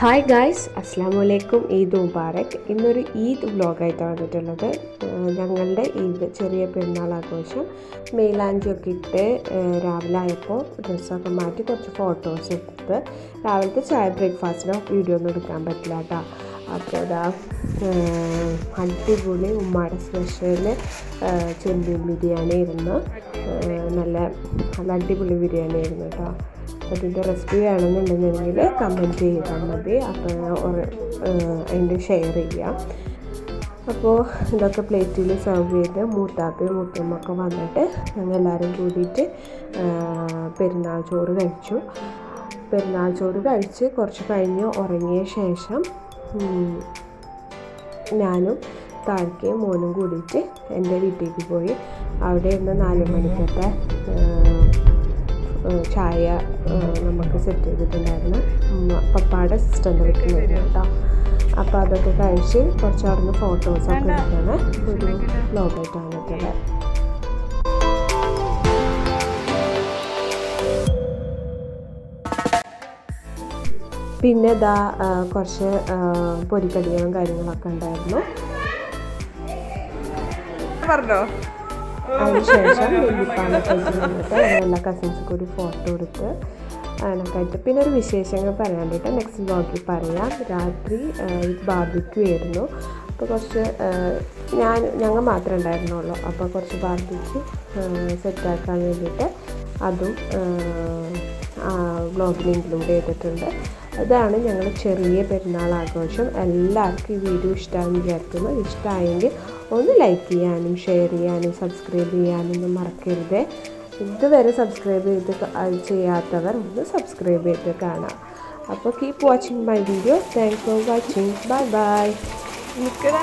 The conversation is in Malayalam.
ഹായ് ഗായ്സ് അസ്സാം വലൈക്കും ഈദ് മുബാറക് ഇന്നൊരു ഈദ് വ്ലോഗായിട്ടാണ് വന്നിട്ടുള്ളത്. ഞങ്ങളുടെ ഈദ് ചെറിയ പെരുന്നാൾ ആഘോഷം. മെയിലാഞ്ചിയൊക്കെ ഇട്ട് രാവിലെ ആയപ്പോൾ ഡ്രസ്സൊക്കെ മാറ്റി കുറച്ച് ഫോട്ടോസ് എടുത്ത് രാവിലത്തെ ചായ ബ്രേക്ക്ഫാസ്റ്റിനോ വീഡിയോ ഒന്നും എടുക്കാൻ പറ്റില്ല കേട്ടോ അപ്പോൾ ഏഹ് അടിപൊളി ഉമ്മാടെ സ്പെഷ്യൽ ചെമ്മീൻ ബിരിയാണി ആയിരുന്നു. നല്ല നല്ല അടിപൊളി ബിരിയാണി ആയിരുന്നു കേട്ടോ അതിന്റെ റെസിപ്പി വേണമെന്നുണ്ടെങ്കിൽ കമന്റ് ചെയ്താൽ മതി. അപ്പോൾ അതിന്റെ ഷെയർ ചെയ്യാം. അപ്പോൾ ഇതൊക്കെ പ്ലേറ്റിൽ സെർവ് ചെയ്ത് മൂത്താപ്പയും മുത്തമ്മൊക്കെ വന്നിട്ട് ഞങ്ങൾ എല്ലാവരും കൂടിയിട്ട് പെരുന്നാൾ ചോറ് കഴിച്ചു. പെരുന്നാൾ ചോറ് കഴിച്ച് കുറച്ച് കഴിഞ്ഞ് ഉറങ്ങിയ ശേഷം ഞാനും താഴ്ക്കയും മോനും കൂടിയിട്ട് എന്റെ വീട്ടിലേക്ക് പോയി. അവിടെ ഇന്ന് നാല് മണിക്കത്തെ ചായ നമുക്ക് സെറ്റ് ചെയ്തിട്ടുണ്ടായിരുന്നു. പപ്പാടെ പപ്പായുടെ സിസ്റ്ററിന്റെ വീട്ടിലായിരുന്നു കേട്ടോ. അപ്പോൾ അതൊക്കെ കഴിച്ച് കുറച്ച് അവിടുന്ന് ഫോട്ടോസൊക്കെ എടുത്താണ്. ഒരു ബ്ലോഗായിട്ട് വന്നിട്ടുള്ളത് പിന്നെ ഇതാ കുറച്ച് പൊരിക്കടികളും കാര്യങ്ങളൊക്കെ ഉണ്ടായിരുന്നു. പറഞ്ഞോ? അതിനുശേഷം വെച്ച് നിന്നിട്ട് എല്ലാ കസിൻസൊക്കെ ഒരു ഫോട്ടോ എടുത്ത് അങ്ങനെയൊക്കെ ആയിട്ട് പിന്നെ ഒരു വിശേഷങ്ങൾ പറയാൻ വേണ്ടിയിട്ട് നെക്സ്റ്റ് വ്ലോഗിൽ പറയാം രാത്രി ബാർബിക്യൂ ആയിരുന്നു അപ്പോൾ കുറച്ച് ഞാൻ ഞങ്ങൾ മാത്രമേ ഉണ്ടായിരുന്നുള്ളൂ അപ്പോൾ കുറച്ച് ബാർബിക്യൂ സെറ്റാക്കാൻ വേണ്ടിയിട്ട് അതും ബ്ലോഗിൽ ഇൻക്ലൂഡ് ചെയ്തിട്ടുണ്ട് അതാണ് ഞങ്ങൾ ചെറിയ പെരുന്നാൾ ആഘോഷം എല്ലാവർക്കും ഈ വീഡിയോ ഇഷ്ടമാണെന്ന് വിചാരിക്കുന്നു ഇഷ്ടമായെങ്കിൽ ഒന്ന് ലൈക്ക് ചെയ്യാനും ഷെയർ ചെയ്യാനും സബ്സ്ക്രൈബ് ചെയ്യാനും ഒന്നും മറക്കരുത്. ഇതുവരെ സബ്സ്ക്രൈബ് ചെയ്ത് ചെയ്യാത്തവർ ഒന്ന് സബ്സ്ക്രൈബ് ചെയ്ത് കാണാം. അപ്പോൾ keep watching my video thanks for watching bye bye നിൽക്കണ